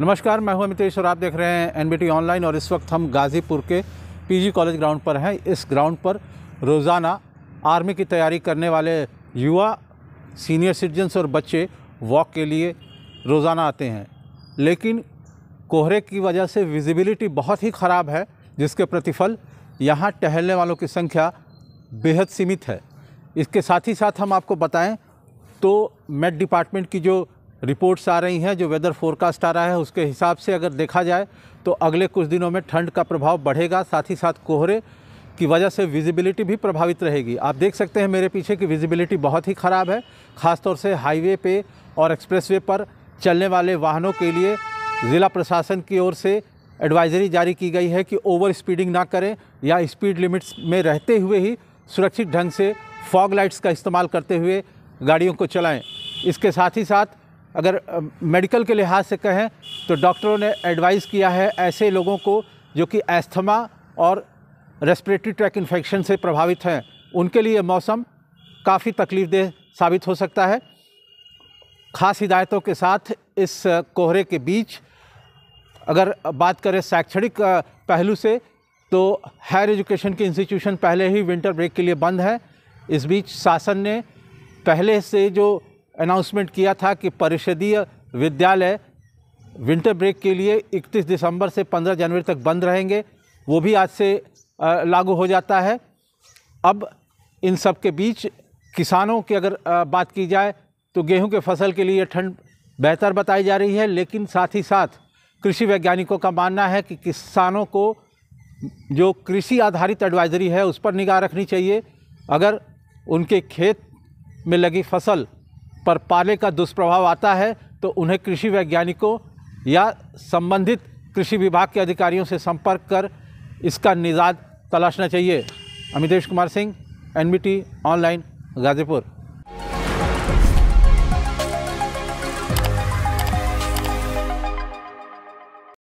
नमस्कार, मैं हूँ अमितेश और आप देख रहे हैं एनबीटी ऑनलाइन और इस वक्त हम गाज़ीपुर के पीजी कॉलेज ग्राउंड पर हैं। इस ग्राउंड पर रोज़ाना आर्मी की तैयारी करने वाले युवा सीनियर सिटीजन्स और बच्चे वॉक के लिए रोज़ाना आते हैं। लेकिन कोहरे की वजह से विजिबिलिटी बहुत ही ख़राब है, जिसके प्रतिफल यहाँ टहलने वालों की संख्या बेहद सीमित है। इसके साथ ही साथ हम आपको बताएँ तो मेट डिपार्टमेंट की जो रिपोर्ट्स आ रही हैं, जो वेदर फोरकास्ट आ रहा है, उसके हिसाब से अगर देखा जाए तो अगले कुछ दिनों में ठंड का प्रभाव बढ़ेगा, साथ ही साथ कोहरे की वजह से विजिबिलिटी भी प्रभावित रहेगी। आप देख सकते हैं मेरे पीछे की विजिबिलिटी बहुत ही ख़राब है, ख़ासतौर से हाईवे पे और एक्सप्रेसवे पर चलने वाले वाहनों के लिए ज़िला प्रशासन की ओर से एडवाइजरी जारी की गई है कि ओवर स्पीडिंग ना करें या स्पीड लिमिट्स में रहते हुए ही सुरक्षित ढंग से फॉग लाइट्स का इस्तेमाल करते हुए गाड़ियों को चलाएँ। इसके साथ ही साथ अगर मेडिकल के लिहाज से कहें तो डॉक्टरों ने एडवाइस किया है ऐसे लोगों को जो कि एस्थमा और रेस्पिरेटरी ट्रैक इन्फेक्शन से प्रभावित हैं। उनके लिए मौसम काफ़ी तकलीफ़देह साबित हो सकता है। ख़ास हिदायतों के साथ इस कोहरे के बीच अगर बात करें शैक्षणिक पहलू से तो हायर एजुकेशन के इंस्टीट्यूशन पहले ही विंटर ब्रेक के लिए बंद है। इस बीच शासन ने पहले से जो अनाउंसमेंट किया था कि परिषदीय विद्यालय विंटर ब्रेक के लिए 31 दिसंबर से 15 जनवरी तक बंद रहेंगे। वो भी आज से लागू हो जाता है। अब इन सब के बीच किसानों की अगर बात की जाए तो गेहूँ के फ़सल के लिए ठंड बेहतर बताई जा रही है, लेकिन साथ ही साथ कृषि वैज्ञानिकों का मानना है कि किसानों को जो कृषि आधारित एडवाइजरी है उस पर निगाह रखनी चाहिए। अगर उनके खेत में लगी फ़सल पर पाले का दुष्प्रभाव आता है तो उन्हें कृषि वैज्ञानिकों या संबंधित कृषि विभाग के अधिकारियों से संपर्क कर इसका निजात तलाशना चाहिए। Amitesh Kumar Singh, NBT online, Ghazipur.